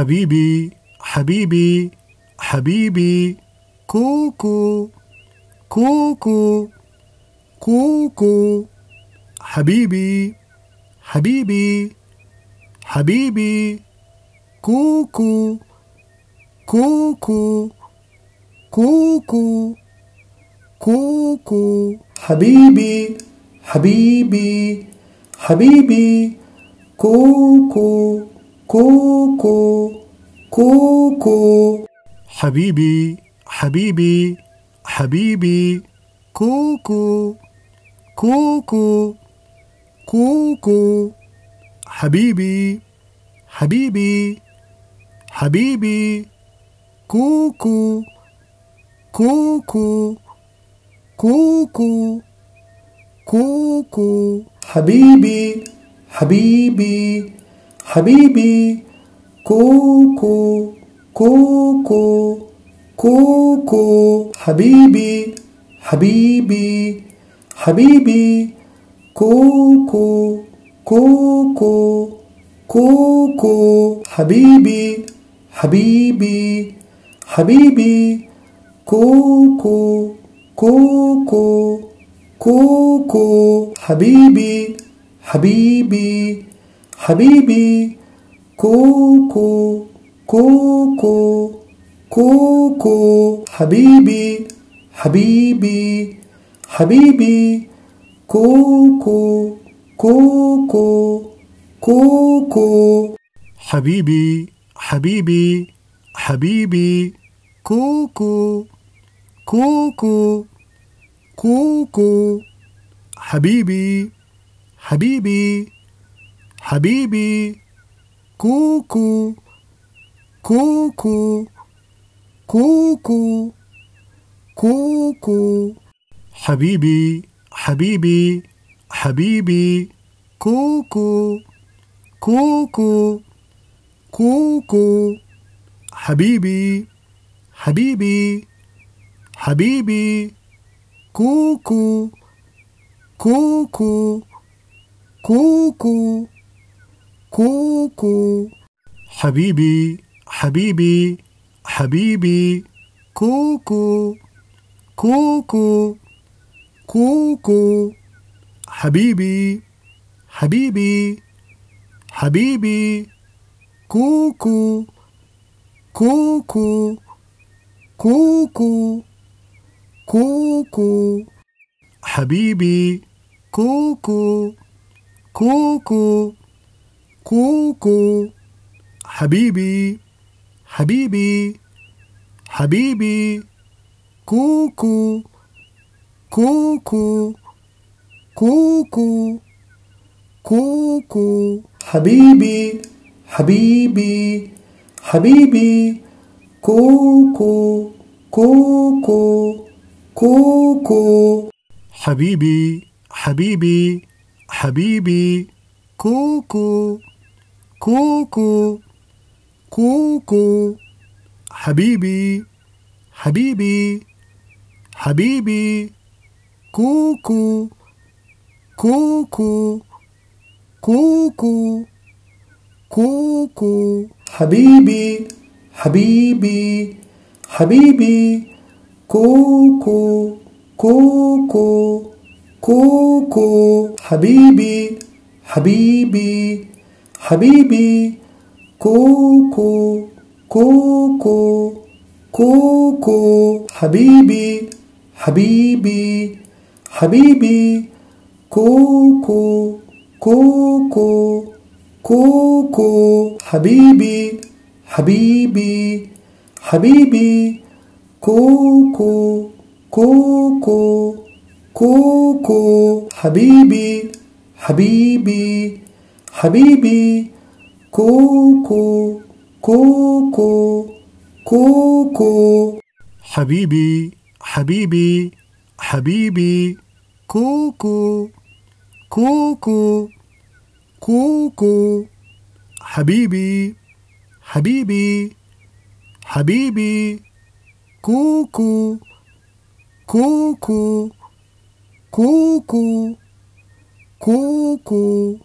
حبيبي حبيبي حبيبي كوكو كوكو كوكو حبيبي حبيبي حبيبي كوكو كوكو كوكو كوكو حبيبي حبيبي حبيبي كوكو كوكو كوكو. حبيبي حبيبي حبيبي. كوكو كوكو كوكو. حبيبي حبيبي حبيبي. كوكو كوكو. كوكو كوكو. حبيبي حبيبي. Habibi, Coco, Coco, Coco, Habibi, Habibi, Habibi, Coco, Coco, Coco, Habibi, Habibi, Habibi, Coco, Coco, Coco, Habibi, Habibi. حبيبي كوكو كوكو كوكو. حبيبي حبيبي حبيبي كوكو كوكو كوكو. حبيبي حبيبي حبيبي كوكو كوكو كوكو. حبيبي حبيبي حبيبي كوكو كوكو كوكو كوكو حبيبي حبيبي حبيبي كوكو كوكو كوكو حبيبي حبيبي حبيبي كوكو كوكو كوكو كوكو. حبيبي حبيبي حبيبي كوكو. كوكو. كوكو. حبيبي حبيبي حبيبي. كوكو. كوكو. كوكو. كوكو. حبيبي كوكو. كوكو. كوكو حبيبي حبيبي حبيبي كوكو كوكو كوكو كوكو حبيبي حبيبي حبيبي كوكو كوكو كوكو حبيبي حبيبي حبيبي كوكو كوكو كوكو حبيبي حبيبي حبيبي كوكو كوكو كوكو كوكو حبيبي حبيبي حبيبي كوكو كوكو كوكو حبيبي حبيبي ハビビーコーコーーコーーコーハビビーハビビーハーコーーコーーコーコーハビビーハビビーハビーコーーコーコーコーコー حبيبي كوكو كوكو كوكو حبيبي حبيبي حبيبي كوكو كوكو كوكو حبيبي حبيبي حبيبي كوكو كوكو كوكو كوكو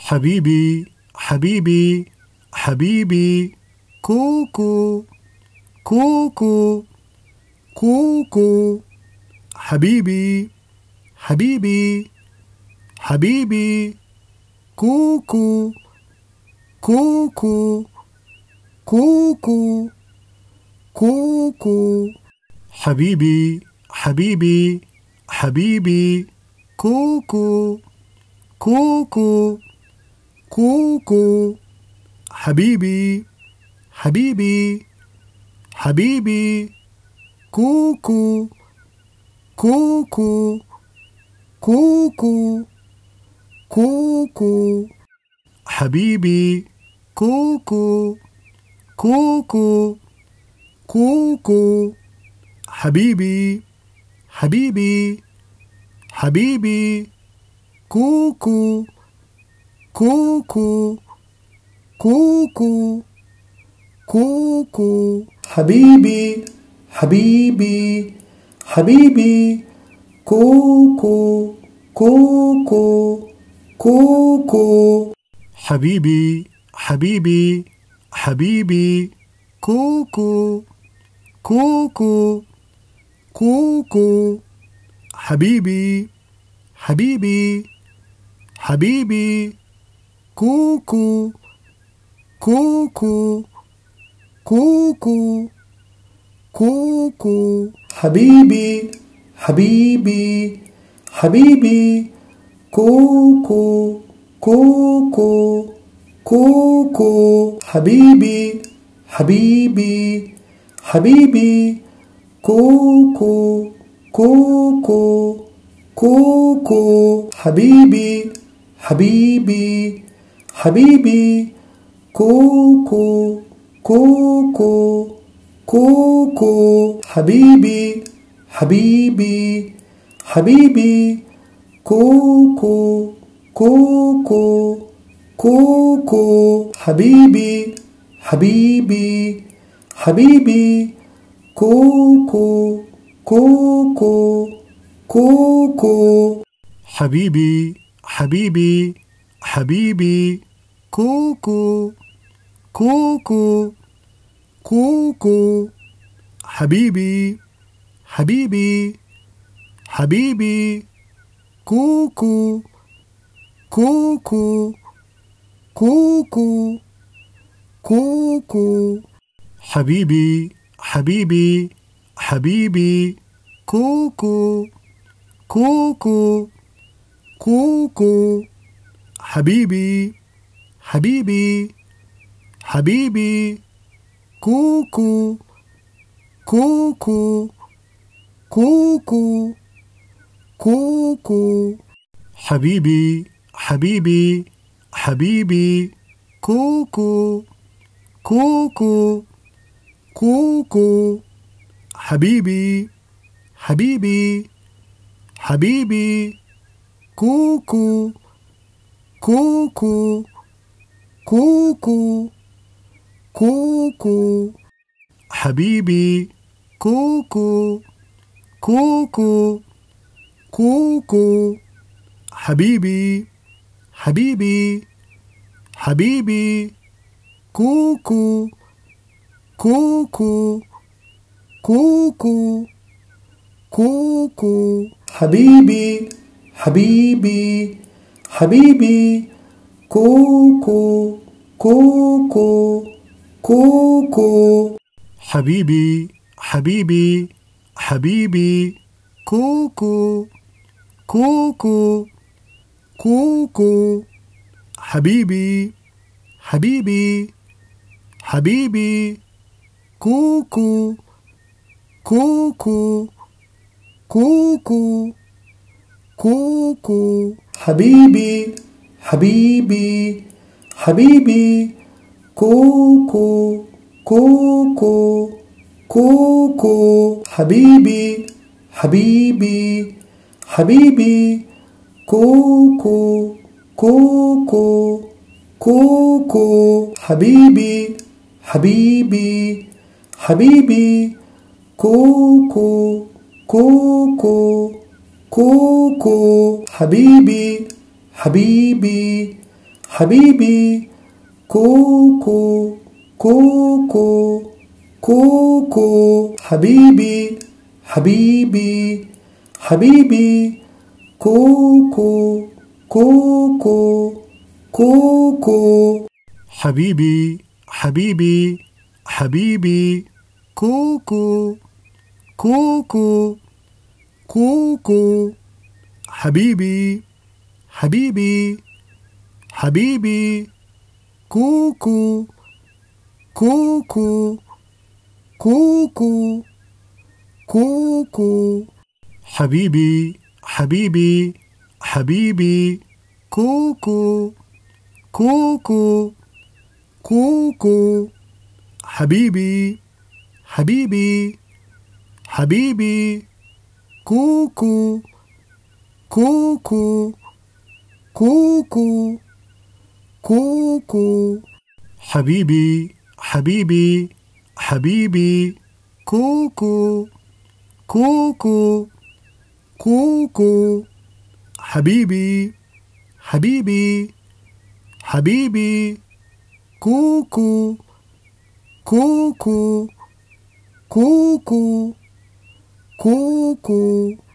حبيبي حبيبي حبيبي كوكو كوكو كوكو. حبيبي حبيبي حبيبي كوكو كوكو كوكو كوكو. حبيبي حبيبي حبيبي كوكو كوكو. كوكو. حبيبي حبيبي حبيبي كوكو كوكو كوكو كوكو. حبيبي كوكو كوكو كوكو. حبيبي حبيبي حبيبي كوكو. こうこう、こうこう、こうこう。ハビービー、ハビービー、ハビービー、こうこう、こうこう、こうこう。ハビービー、ハビービー、ハビービー、こうこう、こうこう、こうこう。ハビービー、ハビービー、ハビービー。كوكو كوكو كوكو حبيبي حبيبي حبيبي كوكو كوكو كوكو حبيبي حبيبي حبيبي كوكو كوكو كوكو كوكو حبيبي حبيبي حبيبي كوكو كوكو كوكو حبيبي حبيبي حبيبي كوكو كوكو كوكو حبيبي حبيبي حبيبي كوكو كوكو كوكو حبيبي حبيبي حبيبي كوكو كوكو كوكو حبيبي حبيبي حبيبي كوكو كوكو كوكو حبيبي حبيبي حبيبي كوكو كوكو كوكو. حبيبي حبيبي حبيبي. كوكو كوكو كوكو كوكو. حبيبي حبيبي حبيبي. كوكو كوكو كوكو. حبيبي حبيبي حبيبي كوكو كوكو كوكو كوكو. حبيبي حبيبي حبيبي كوكو كوكو كوكو. حبيبي حبيبي حبيبي كوكو كوكو. كوكو كوكو. حبيبي كوكو كوكو كوكو. حبيبي حبيبي حبيبي. كوكو كوكو كوكو. كوكو. حبيبي حبيبي حبيبي. كوكو كوكو كوكو حبيبي حبيبي حبيبي كوكو كوكو كوكو حبيبي حبيبي حبيبي كوكو كوكو كوكو كوكو حبيبي حبيبي حبيبي كوكو كوكو كوكو حبيبي حبيبي حبيبي كوكو كوكو كوكو حبيبي حبيبي حبيبي كوكو كوكو كوكو حبيبي حبيبي حبيبي كوكو كوكو كوكو حبيبي حبيبي حبيبي كوكو كوكو كوكو حبيبي حبيبي حبيبي كوكو كوكو كوكو حبيبي حبيبي حبيبي كوكو كوكو كوكو كوكو. حبيبي حبيبي حبيبي كوكو كوكو كوكو. حبيبي حبيبي حبيبي كوكو كوكو. コーコー、コーコー、ハビビ、ハビビ、ハビビ、コーコー、コーコー、コーコー、ハビビ、ハビビ、ハビビ、コーコー、コーコー、コーコー、コーコー、